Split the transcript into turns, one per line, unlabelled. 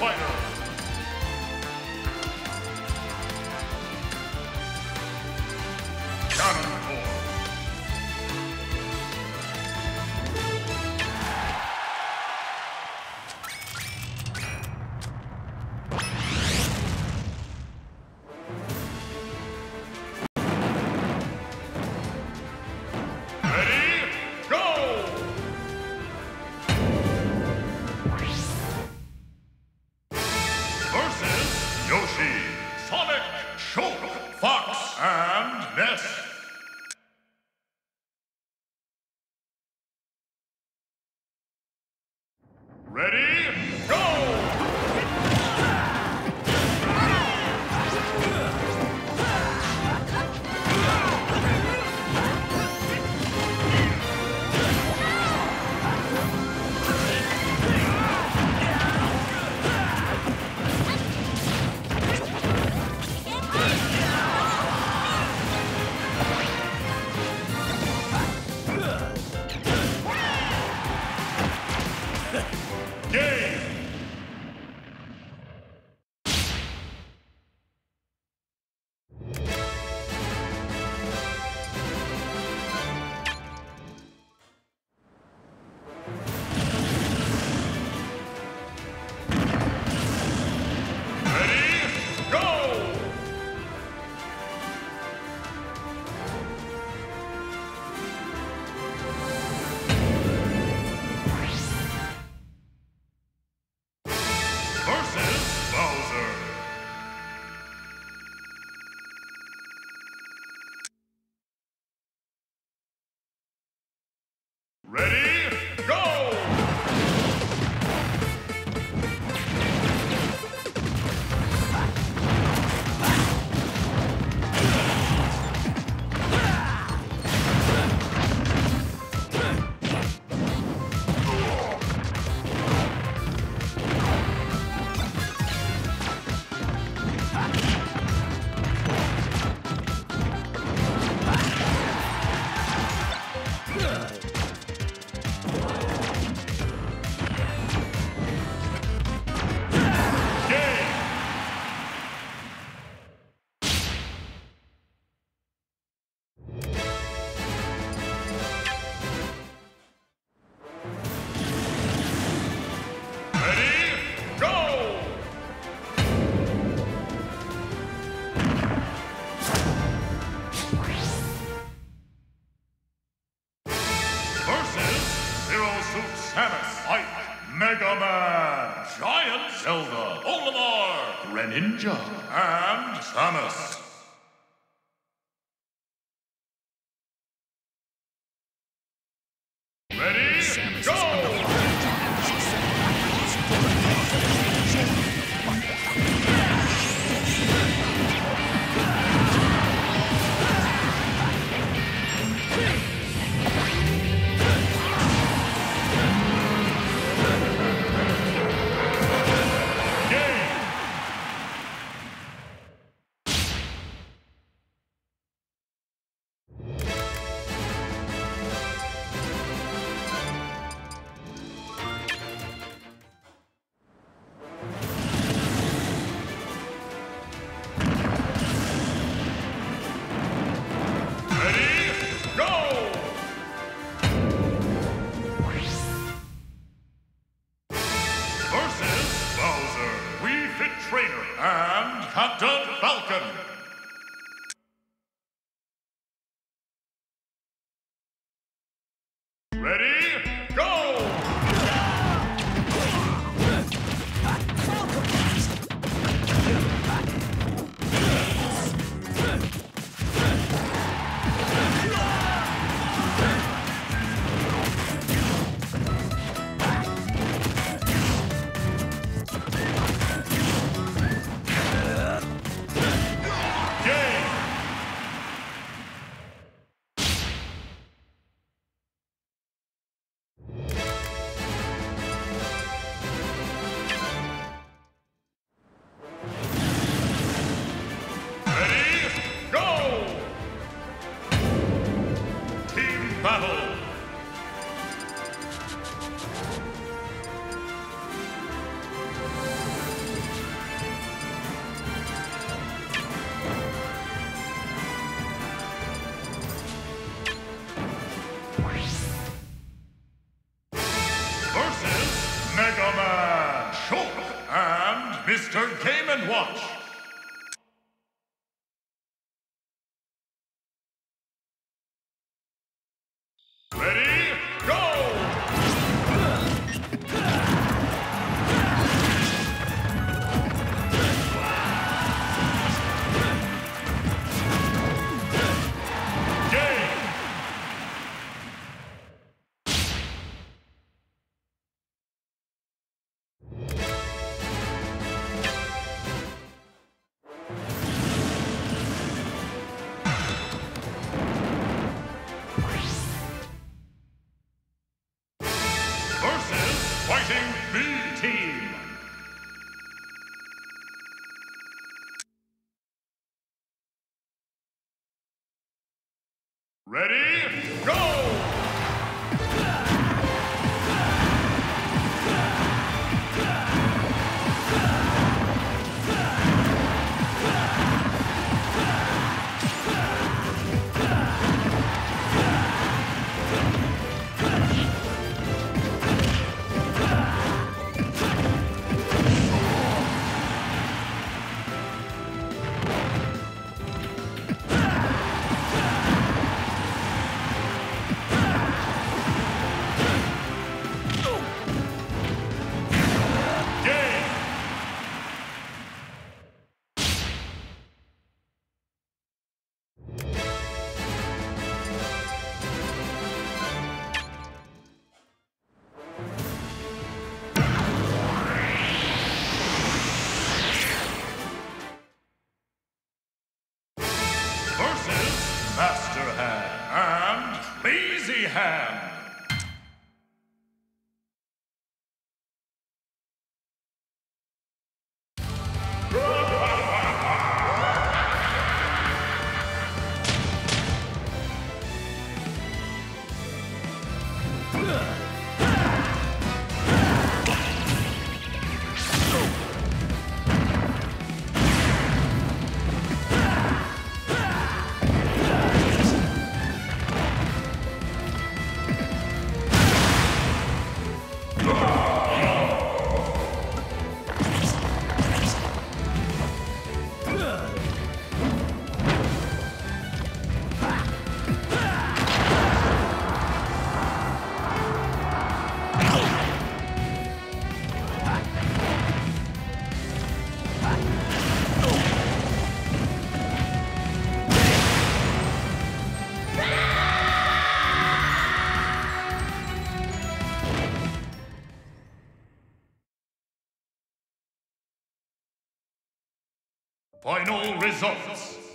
fighter. Ready? Ready? Samus, Ike, Mega Man, Giant Zelda, Olimar, Greninja, and Samus. and Captain Falcon. Watch. Ready, Ready, go! Lazy Final results.